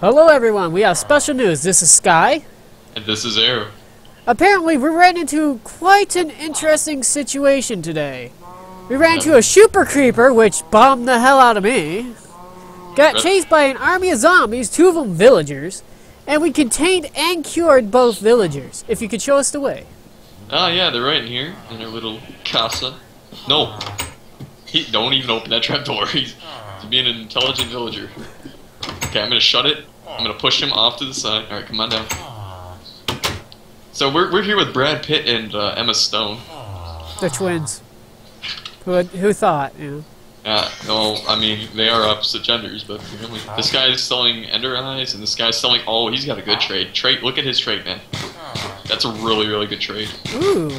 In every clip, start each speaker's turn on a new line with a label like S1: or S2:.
S1: Hello everyone, we have special news. This is Sky.
S2: And this is Aero.
S1: Apparently we ran into quite an interesting situation today. We ran into a super creeper, which bombed the hell out of me. Got chased by an army of zombies, two of them villagers. And we contained and cured both villagers. If you could show us the way.
S2: Ah, yeah, they're right in here, in their little casa. No. He, don't even open that trap door. He's to be an intelligent villager. Okay, I'm gonna shut it. I'm gonna push him off to the side. Alright, come on down. So we're, we're here with Brad Pitt and uh, Emma Stone.
S1: The twins. Who, had, who thought, you know?
S2: Uh, well, I mean, they are opposite genders, but really, this guy is selling Ender Eyes, and this guy's selling. Oh, he's got a good trade. Trade. Look at his trade, man. That's a really, really good trade.
S1: Ooh.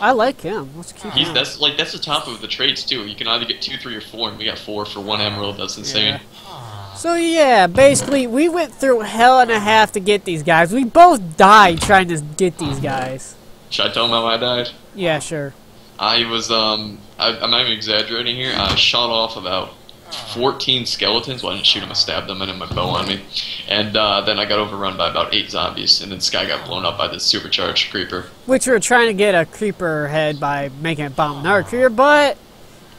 S1: I like him. Let's keep
S2: He's that's like that's the top of the trades too. You can either get two, three, or four, and we got four for one emerald. That's insane.
S1: So yeah, basically we went through hell and a half to get these guys. We both died trying to get these guys.
S2: Should I tell him how I died?
S1: Yeah, sure.
S2: I was um I, I'm not even exaggerating here. I shot off about 14 skeletons. Well, I didn't shoot them. I stabbed them, and then my bow on me. And uh, then I got overrun by about eight zombies, and then Sky got blown up by this supercharged creeper.
S1: Which we were trying to get a creeper head by making it bomb another creeper, but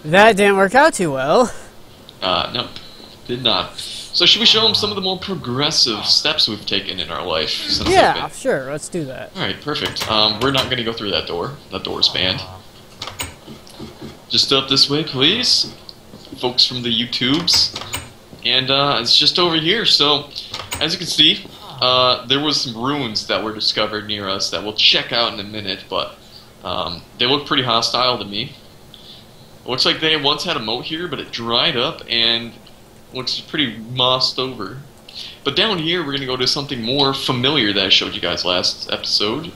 S1: that didn't work out too well.
S2: Uh, nope, did not. So should we show them some of the more progressive steps we've taken in our life since
S1: Yeah, sure. Let's do that.
S2: All right, perfect. Um, we're not going to go through that door. That door's banned. Just up this way, please, folks from the YouTubes. And uh, it's just over here. So, as you can see, uh, there was some ruins that were discovered near us that we'll check out in a minute. But um, they look pretty hostile to me. looks like they once had a moat here, but it dried up and looks pretty mossed over. But down here, we're going to go to something more familiar that I showed you guys last episode.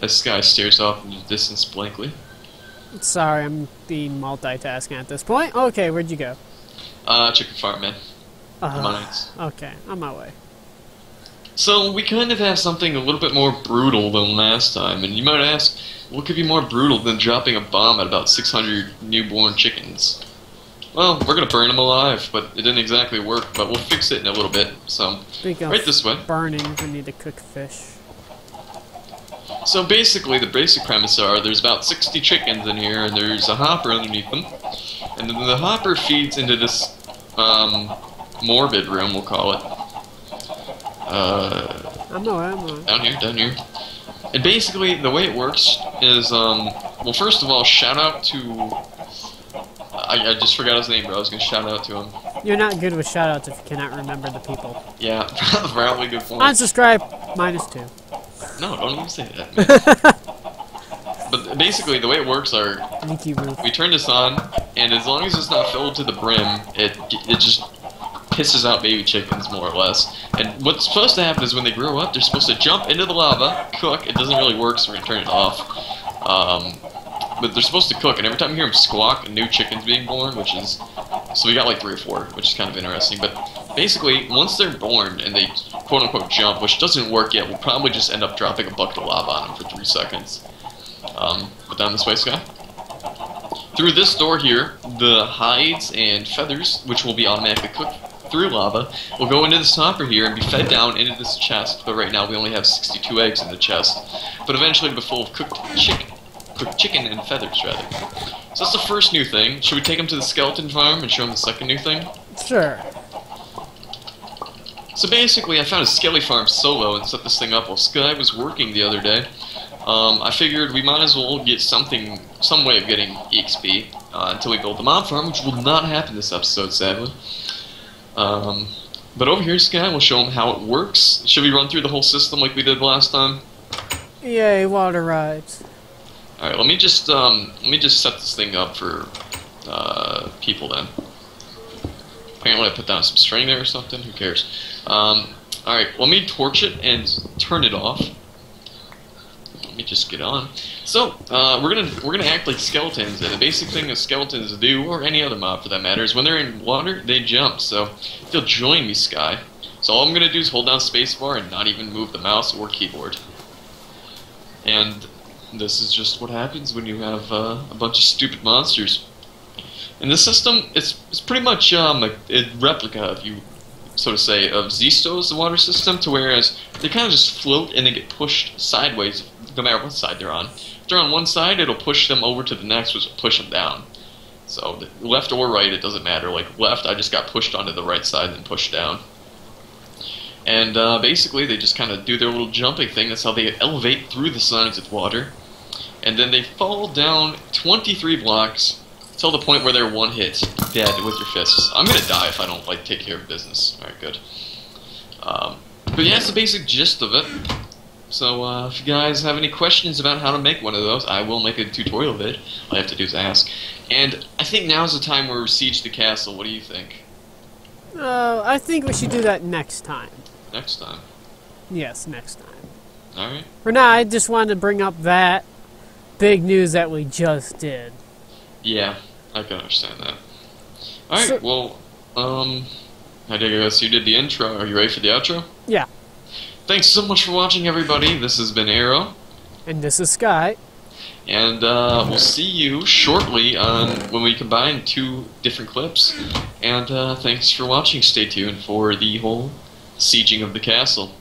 S2: This guy stares off into the distance blankly.
S1: Sorry, I'm being multitasking at this point. Okay, where'd you go?
S2: Uh, chicken farm, man.
S1: Uh,
S2: Mines.
S1: okay, on my way.
S2: So, we kind of have something a little bit more brutal than last time, and you might ask, what could be more brutal than dropping a bomb at about 600 newborn chickens? Well, we're gonna burn them alive, but it didn't exactly work, but we'll fix it in a little bit, so... Right this way.
S1: burning, we need to cook fish.
S2: So basically, the basic premise are there's about 60 chickens in here, and there's a hopper underneath them, and then the hopper feeds into this um, morbid room, we'll call it. Uh,
S1: I'm no, I'm no.
S2: down here, down here. And basically, the way it works is, um, well, first of all, shout out to. I, I just forgot his name, bro. I was gonna shout out to him.
S1: You're not good with shoutouts if you cannot remember the people.
S2: Yeah, probably good point.
S1: Unsubscribe, minus two.
S2: No, don't even say that. but basically, the way it works are we turn this on, and as long as it's not filled to the brim, it it just pisses out baby chickens more or less. And what's supposed to happen is when they grow up, they're supposed to jump into the lava, cook. It doesn't really work, so we're gonna turn it off. Um, but they're supposed to cook, and every time you hear them squawk, a new chicken's being born, which is so we got like three or four, which is kind of interesting. But basically, once they're born and they quote unquote jump, which doesn't work yet, we'll probably just end up dropping a bucket of lava on them for three seconds. Um, but down this way, Sky. Through this door here, the hides and feathers, which will be automatically cooked through lava, will go into this hopper here and be fed down into this chest. But right now we only have 62 eggs in the chest. But eventually it'll be full of cooked chicken, cooked chicken and feathers, rather. So that's the first new thing. Should we take him to the skeleton farm and show him the second new thing?
S1: Sure.
S2: So basically, I found a skelly farm solo and set this thing up while Sky was working the other day. Um, I figured we might as well get something, some way of getting EXP uh, until we build the mob farm, which will not happen this episode, sadly. Um, but over here, Sky, we'll show him how it works. Should we run through the whole system like we did last time?
S1: Yay, water rides.
S2: All right, let me just um, let me just set this thing up for uh, people then. Apparently, I put down some string there or something. Who cares? Um, all right, let me torch it and turn it off. Let me just get on. So uh, we're gonna we're gonna act like skeletons, and the basic thing that skeletons do, or any other mob for that matter, is when they're in water, they jump. So if you'll join me, Sky. So all I'm gonna do is hold down spacebar and not even move the mouse or keyboard. And this is just what happens when you have uh, a bunch of stupid monsters. And this system, it's, it's pretty much um, a, a replica, if you so to say, of Zestos, water system, to whereas they kind of just float and they get pushed sideways, no matter what side they're on. If they're on one side, it'll push them over to the next, which will push them down. So left or right, it doesn't matter. Like left, I just got pushed onto the right side and pushed down. And uh, basically, they just kind of do their little jumping thing. That's how they elevate through the sides of water. And then they fall down 23 blocks till the point where they're one hit, dead with your fists. I'm gonna die if I don't like take care of business. All right, good. Um, but yeah, that's the basic gist of it. So uh, if you guys have any questions about how to make one of those, I will make a tutorial of it. All you have to do is ask. And I think now is the time where we siege the castle. What do you think?
S1: Uh, I think we should do that next time.
S2: Next time.
S1: Yes, next time.
S2: All right.
S1: For now, I just wanted to bring up that big news that we just did.
S2: Yeah, I can understand that. All right.
S1: So-
S2: well, um, I guess you did the intro. Are you ready for the outro?
S1: Yeah.
S2: Thanks so much for watching, everybody. This has been Aero.
S1: And this is Sky.
S2: And uh, we'll see you shortly on when we combine two different clips. And uh, thanks for watching. Stay tuned for the whole sieging of the castle.